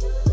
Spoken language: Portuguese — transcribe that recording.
Thank